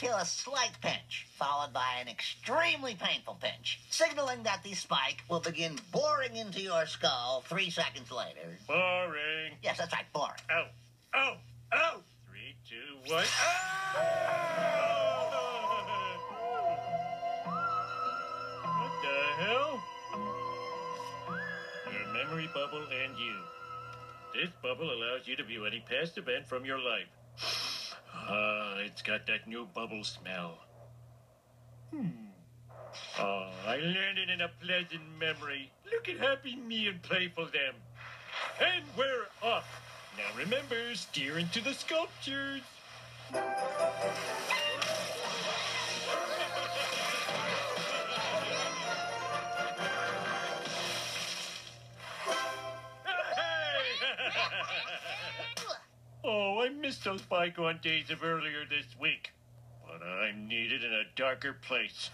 Feel a slight pinch, followed by an extremely painful pinch, signaling that the spike will begin boring into your skull three seconds later. Boring. Yes, that's right, boring. Ow. Ow. Ow. Three, two, one. Ah! What the hell? Your memory bubble and you. This bubble allows you to view any past event from your life. It's got that new bubble smell. Hmm. Oh, I landed in a pleasant memory. Look at happy me and playful them. And we're off. Now remember, steer into the sculptures. Oh, I missed those bygone days of earlier this week. But I'm needed in a darker place.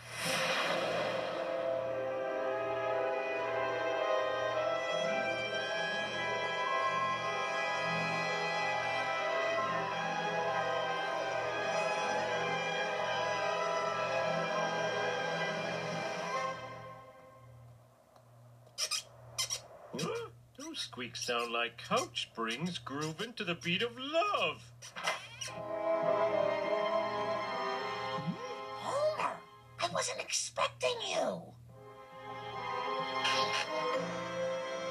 Huh? Squeaks sound like couch springs grooving to the beat of love. Homer, I wasn't expecting you.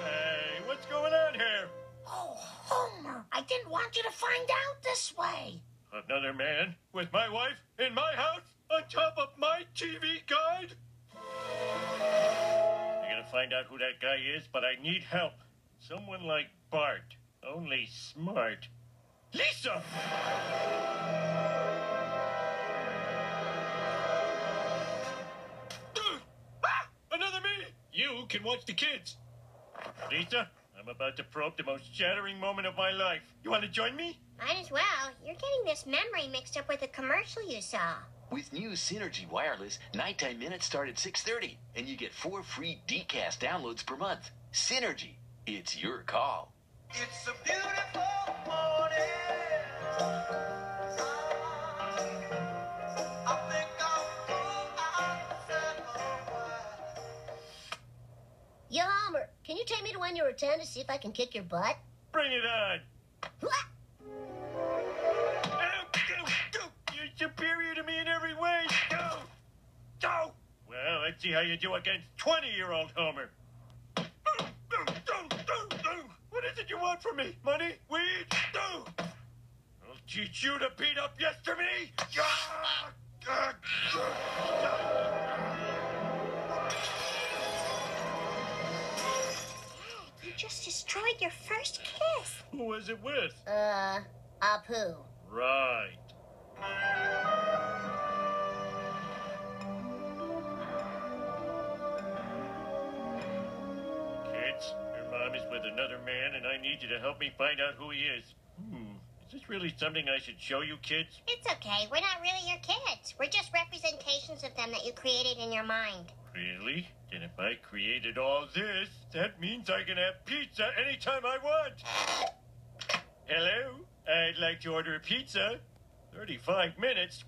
Hey, what's going on here? Oh, Homer, I didn't want you to find out this way. Another man with my wife in my house on top of my TV guide? I'm gonna find out who that guy is, but I need help. Someone like Bart, only smart. Lisa! Ah! Another me! You can watch the kids. Lisa, I'm about to probe the most shattering moment of my life. You want to join me? Might as well. You're getting this memory mixed up with a commercial you saw. With new Synergy Wireless, nighttime minutes start at 6.30, and you get four free DCast downloads per month. Synergy, it's your call. It's a beautiful morning. I think I'll go outside Yo, Homer, can you take me to when you were 10 to see if I can kick your butt? Bring it on! Hwah! Ow, ow, ow. You're superior to me in every way. Go! Go! Well, let's see how you do against 20-year-old Homer. What is it you want from me? Money? Weed? No! I'll teach you to beat up yesterday! You just destroyed your first kiss. Who was it with? Uh, Apu. Right. Is with another man, and I need you to help me find out who he is. Hmm. Is this really something I should show you kids? It's okay. We're not really your kids. We're just representations of them that you created in your mind. Really? Then if I created all this, that means I can have pizza anytime I want. Hello? I'd like to order a pizza. 35 minutes?